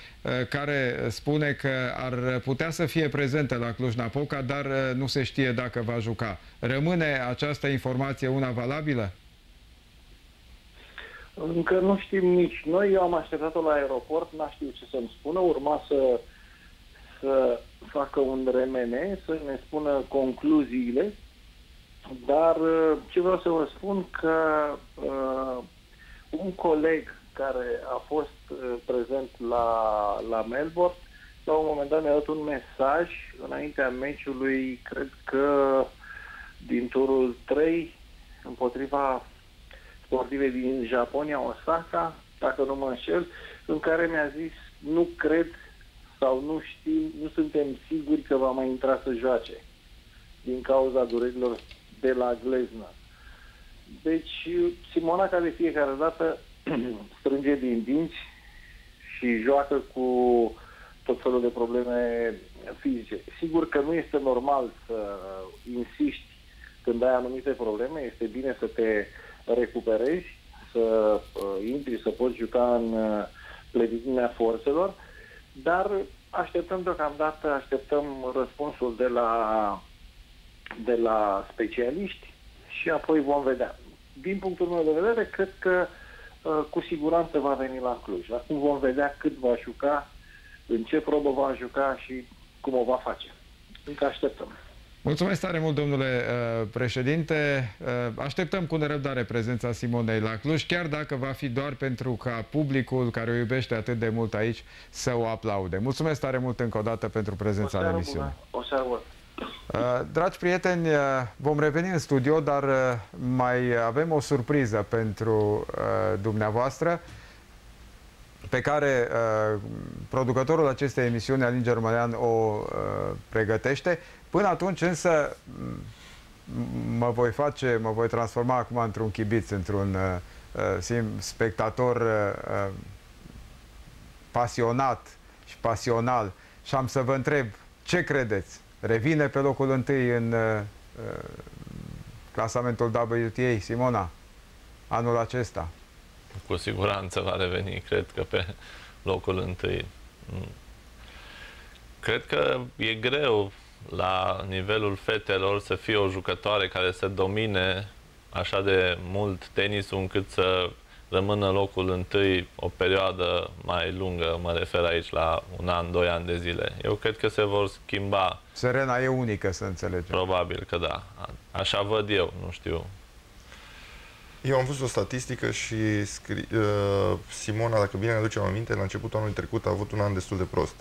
care spune că ar putea să fie prezentă la Cluj-Napoca, dar nu se știe dacă va juca. Rămâne această informație una valabilă? Încă nu știm nici noi. Eu am așteptat-o la aeroport, n-a știut ce să-mi spună. Urma să, să facă un remene, să ne spună concluziile. Dar uh, ce vreau să vă spun că uh, un coleg care a fost uh, prezent la, la Melbourne, la un moment dat mi-a dat un mesaj înaintea meciului, cred că din turul 3, împotriva sportive din Japonia, Osaka, dacă nu mă înșel, în care mi-a zis nu cred sau nu știm, nu suntem siguri că va mai intra să joace din cauza durerilor de la glezna. Deci Simona ca de fiecare dată strânge din dinți și joacă cu tot felul de probleme fizice. Sigur că nu este normal să insiști când ai anumite probleme, este bine să te recuperezi, să uh, intri, să poți juca în uh, plenitudinea forțelor, dar așteptăm deocamdată, așteptăm răspunsul de la, de la specialiști și apoi vom vedea. Din punctul meu de vedere, cred că uh, cu siguranță va veni la Cluj. Acum vom vedea cât va juca, în ce probă va juca și cum o va face. Încă așteptăm. Mulțumesc tare mult, domnule uh, președinte. Uh, așteptăm cu nerăbdare prezența Simonei la Cluj, chiar dacă va fi doar pentru ca publicul care o iubește atât de mult aici să o aplaude. Mulțumesc tare mult încă o dată pentru prezența în emisiune. O seară bună. Uh, dragi prieteni, uh, vom reveni în studio, dar uh, mai avem o surpriză pentru uh, dumneavoastră pe care uh, producătorul acestei emisiuni, Alin Germanian, o uh, pregătește. Până atunci însă mă voi face, mă voi transforma acum într-un chibiț, într-un uh, uh spectator uh, uh, pasionat și pasional și am să vă întreb ce credeți? Revine pe locul întâi în uh, uh clasamentul WTA, Simona, anul acesta? Cu siguranță va reveni, cred că pe locul întâi. Mm. Cred că e greu la nivelul fetelor să fie o jucătoare care să domine așa de mult tenisul încât să rămână locul întâi o perioadă mai lungă, mă refer aici la un an, doi ani de zile. Eu cred că se vor schimba. Serena e unică, să înțelegem. Probabil că da. Așa văd eu, nu știu. Eu am văzut o statistică și scri... uh, Simona, dacă bine ne aducem aminte, la începutul anului trecut a avut un an destul de prost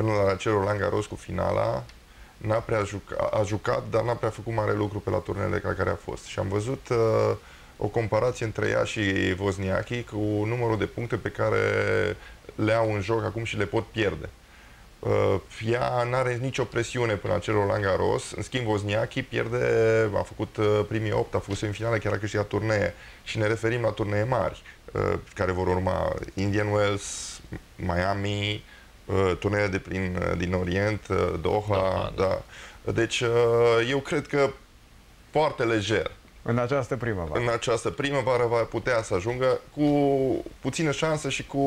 până la acel Roland Garros cu finala, n-a prea juca, a jucat, dar n-a prea făcut mare lucru pe la turnele la care a fost. Și am văzut uh, o comparație între ea și Wozniacki cu numărul de puncte pe care le au în joc acum și le pot pierde. Uh, ea nu are nicio presiune până acel Roland Garros, în schimb Wozniacki pierde, a făcut uh, primii 8, a făcut semifinale, chiar a câștigat turnee și ne referim la turnee mari uh, care vor urma Indian Wells, Miami, Uh, turnele de prin, uh, din Orient, uh, Doha, da, da. da. Deci eu cred că foarte lejer. În această primăvară. În această primăvară va putea să ajungă cu puțină șansă și cu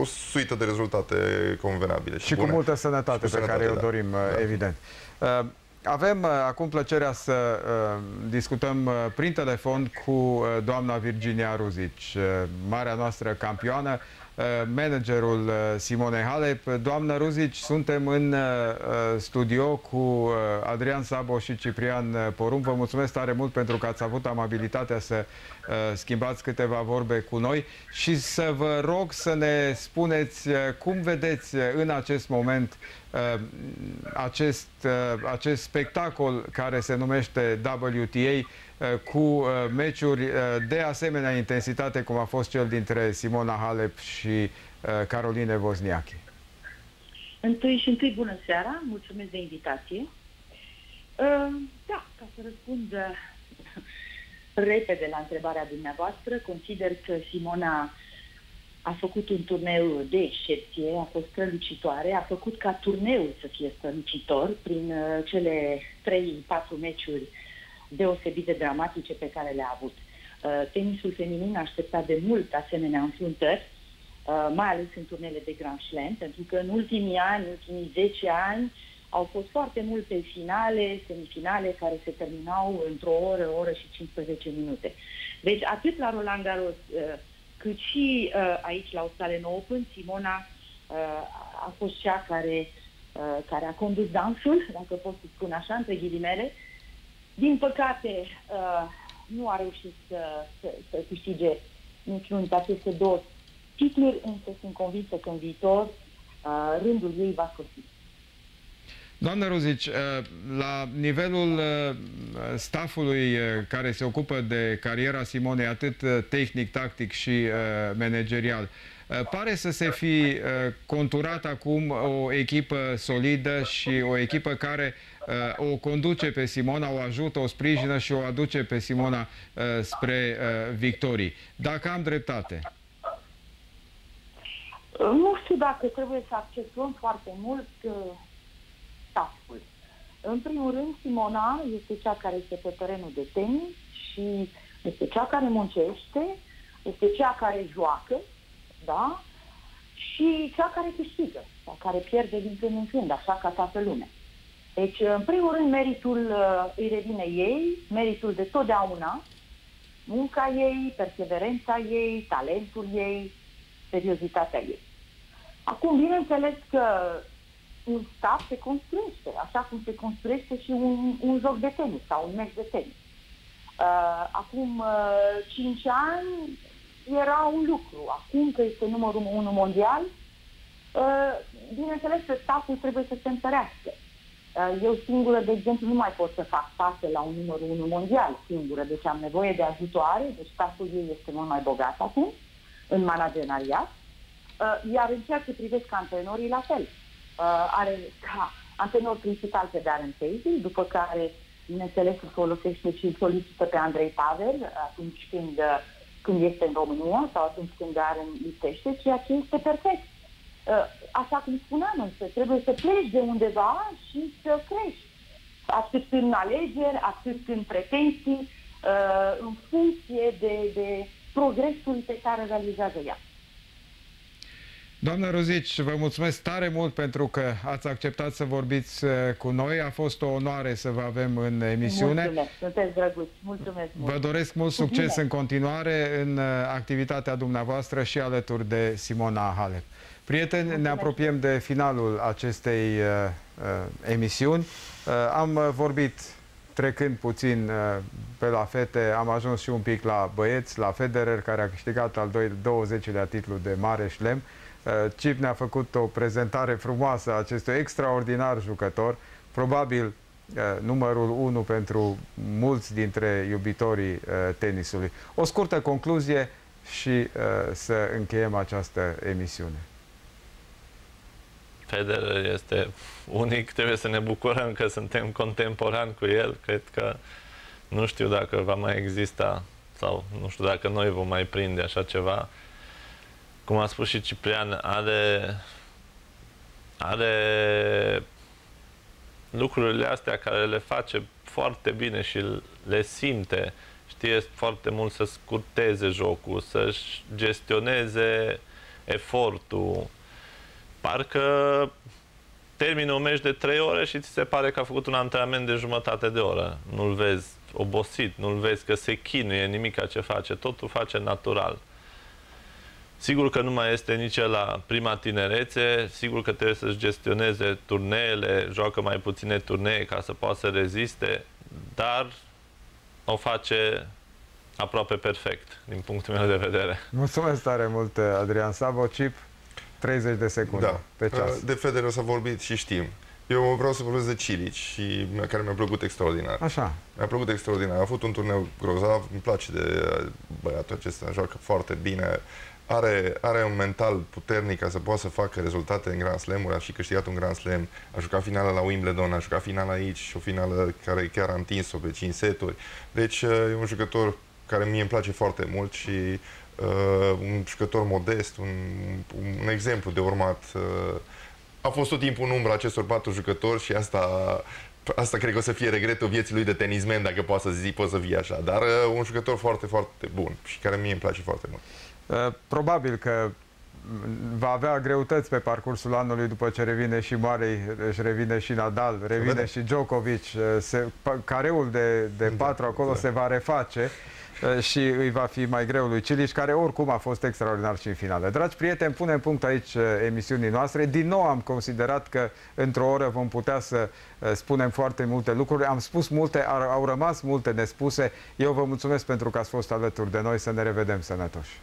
o suită de rezultate convenabile. Și, și cu multă sănătate cu pe sănătate, care da. o dorim, da. evident. Avem acum plăcerea să uh, discutăm uh, prin telefon cu uh, doamna Virginia Ruzici, marea noastră campioană, Uh, managerul uh, Simone Halep. Doamnă Ruzici, suntem în uh, studio cu Adrian Sabo și Ciprian Porum. Vă mulțumesc tare mult pentru că ați avut amabilitatea să schimbați câteva vorbe cu noi și să vă rog să ne spuneți cum vedeți în acest moment acest, acest spectacol care se numește WTA Uh, cu uh, meciuri uh, de asemenea intensitate cum a fost cel dintre Simona Halep și Caroline Wozniacki. Întâi și întâi bună seara, mulțumesc de invitație. Da, ca să răspund repede la întrebarea dumneavoastră, consider că Simona a făcut un turneu de excepție, a fost strălucitoare, a făcut ca turneul să fie strălucitor prin cele 3-4 meciuri deosebit de dramatice pe care le-a avut. Uh, tenisul feminin a așteptat de mult asemenea înfruntări, uh, mai ales în turnele de Grand Slam, pentru că în ultimii ani, în ultimii 10 ani, Au fost foarte multe finale, semifinale care se terminau într-o oră, o oră și 15 minute. Deci atât la Roland Garros uh, cât și uh, aici la Australian Open, Simona uh, a fost cea care, care a condus dansul, dacă pot să spun așa, între ghilimele. Din păcate, nu a reușit să, să, să câștige niciunul dintre aceste două titluri, însă sunt convinsă că în viitor rândul ei va sosi. Doamna Rozici, uh, la nivelul uh, staffului uh, care se ocupă de cariera Simonei, atât tehnic, tactic și managerial, pare să se fi conturat acum o echipă solidă și o echipă care o conduce pe Simona, o ajută, o sprijină și o aduce pe Simona spre victorii. Dacă am dreptate. Nu știu dacă trebuie să acceptăm foarte mult stafful. În primul rând, Simona este cea care este pe terenul de tenis și este cea care muncește, este cea care joacă, da? Și cea care câștigă, sau care pierde din când în când, așa ca toată lumea. Deci, în primul rând, meritul uh, îi revine ei, meritul de totdeauna, munca ei, perseverența ei, talentul ei, seriozitatea ei. Acum, bineînțeles că un staff se construiește, așa cum se construiește și un, un joc de tenis sau un meci de tenis. Uh, acum uh, 5 ani era un lucru. Acum că este numărul 1 mondial, uh, bineînțeles că stafful trebuie să se întărească. Uh, eu singură, de exemplu, nu mai pot să fac față la un numărul 1 mondial singură, deci am nevoie de ajutoare, deci stafful ei este mult mai bogat acum, în manageriat, uh, iar în ceea ce privesc antrenorii, la fel. Uh, uh, are ca antenor principal pe Darren Casey, după care, bineînțeles, îl folosește și îl solicită pe Andrei Pavel atunci când, uh, când este în România sau atunci când Darren lipsește, ceea ce este perfect. Uh, așa cum spuneam, însă, trebuie să pleci de undeva și să crești. Atât în alegeri, atât în pretenții, uh, în funcție de, de progresul pe care realizează ea. Doamna Rozici, vă mulțumesc tare mult pentru că ați acceptat să vorbiți uh, cu noi. A fost o onoare să vă avem în emisiune. Mulțumesc, sunteți drăguți. Mulțumesc mult. Vă doresc mult succes în continuare în uh, activitatea dumneavoastră și alături de Simona Halep. Prieteni, mulțumesc. ne apropiem de finalul acestei uh, uh, emisiuni. Uh, am vorbit trecând puțin uh, pe la fete, am ajuns și un pic la băieți, la Federer, care a câștigat al 20-lea titlu de mare șlem. Uh, Cip ne-a făcut o prezentare frumoasă a acestui extraordinar jucător, probabil uh, numărul 1 pentru mulți dintre iubitorii uh, tenisului. O scurtă concluzie și să încheiem această emisiune. Federer este unic, trebuie să ne bucurăm că suntem contemporani cu el. Cred că nu știu dacă va mai exista sau nu știu dacă noi vom mai prinde așa ceva cum a spus și Ciprian, are, are lucrurile astea care le face foarte bine și le simte. Știe foarte mult să scurteze jocul, să-și gestioneze efortul. Parcă termină un meci de 3 ore și ți se pare că a făcut un antrenament de jumătate de oră. Nu-l vezi obosit, nu-l vezi că se chinuie nimic ce face, totul face natural. Sigur că nu mai este nici la prima tinerețe, sigur că trebuie să-și gestioneze turneele, joacă mai puține turnee ca să poată să reziste, dar o face aproape perfect, din punctul meu de vedere. Mulțumesc tare mult, Adrian Sabo. Chip, 30 de secunde da. pe ceas. De Federer să vorbit și știm. Eu vreau să vorbesc de Cilici, și care mi-a plăcut extraordinar. Așa. Mi-a plăcut extraordinar. A fost un turneu grozav, îmi place de băiatul acesta, joacă foarte bine are, are un mental puternic ca să poată să facă rezultate în Grand Slam-uri, a și câștigat un Grand Slam, a jucat finala la Wimbledon, a jucat finala aici și o finală care chiar a întins-o pe 5 seturi. Deci e un jucător care mie îmi place foarte mult și uh, un jucător modest, un, un exemplu de urmat. Uh, a fost tot timpul în umbra acestor patru jucători și asta Asta cred că o să fie regretul vieții lui de tenismen, dacă poate să zic, poate să fie așa. Dar uh, un jucător foarte, foarte bun și care mie îmi place foarte mult. Uh, probabil că va avea greutăți pe parcursul anului după ce revine și Marei, își revine și Nadal, revine și Djokovic. Se, careul de, de da, patru acolo da. se va reface și îi va fi mai greu lui Cilici, care oricum a fost extraordinar și în finale. Dragi prieteni, punem punct aici emisiunii noastre. Din nou am considerat că într-o oră vom putea să spunem foarte multe lucruri. Am spus multe, au rămas multe nespuse. Eu vă mulțumesc pentru că ați fost alături de noi. Să ne revedem sănătoși.